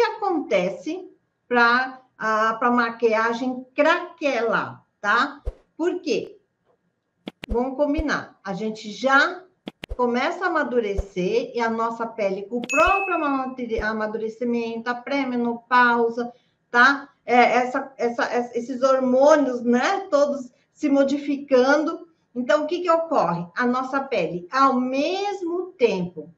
que acontece para a maquiagem craquelar, tá? Por quê? Vamos combinar. A gente já começa a amadurecer e a nossa pele, com o próprio amadurecimento, a pré-menopausa, tá? É, essa, essa, esses hormônios, né? Todos se modificando. Então, o que, que ocorre? A nossa pele, ao mesmo tempo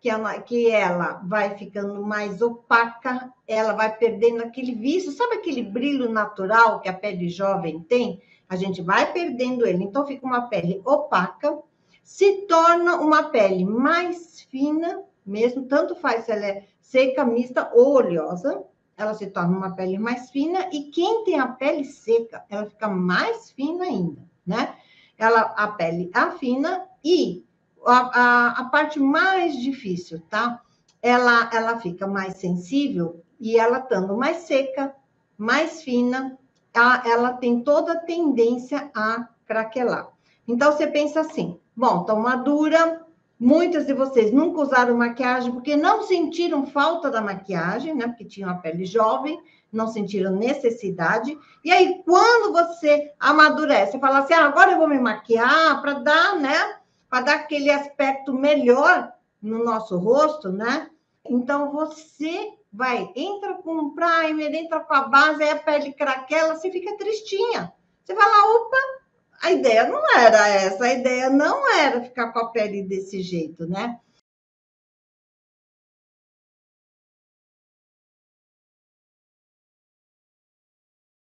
que ela, que ela vai ficando mais opaca, ela vai perdendo aquele vício, sabe aquele brilho natural que a pele jovem tem? A gente vai perdendo ele, então fica uma pele opaca, se torna uma pele mais fina, mesmo, tanto faz se ela é seca, mista ou oleosa, ela se torna uma pele mais fina, e quem tem a pele seca, ela fica mais fina ainda, né? Ela, a pele afina e a, a, parte mais difícil, tá? Ela, ela fica mais sensível e ela estando mais seca, mais fina, a, ela tem toda a tendência a craquelar. Então, você pensa assim, bom, então madura, muitas de vocês nunca usaram maquiagem porque não sentiram falta da maquiagem, né? Porque tinham a pele jovem, não sentiram necessidade. E aí, quando você amadurece, fala assim, ah, agora eu vou me maquiar para dar, né? Para dar aquele aspecto melhor no nosso rosto, né? Então você vai, entra com um primer, entra com a base, aí a pele craquela, você fica tristinha. Você vai lá, opa, a ideia não era essa, a ideia não era ficar com a pele desse jeito, né?